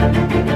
skiing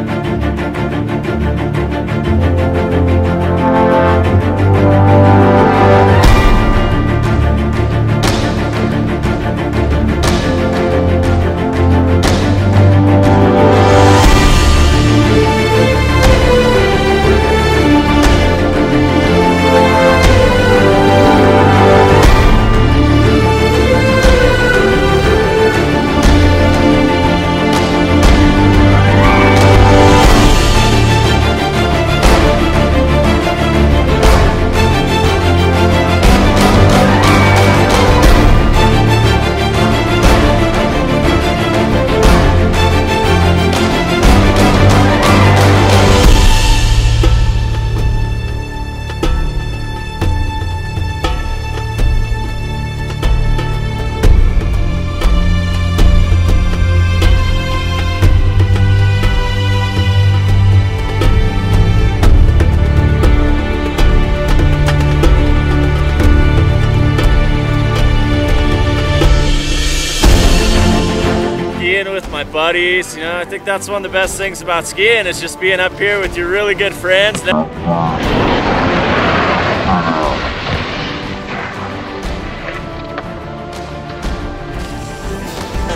with my buddies. You know, I think that's one of the best things about skiing is just being up here with your really good friends.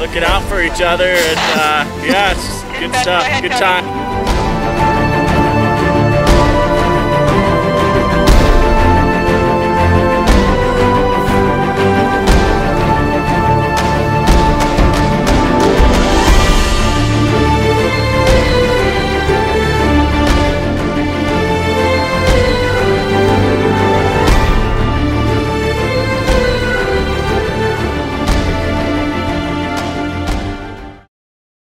Looking out for each other and uh, yeah, it's just good stuff, good time.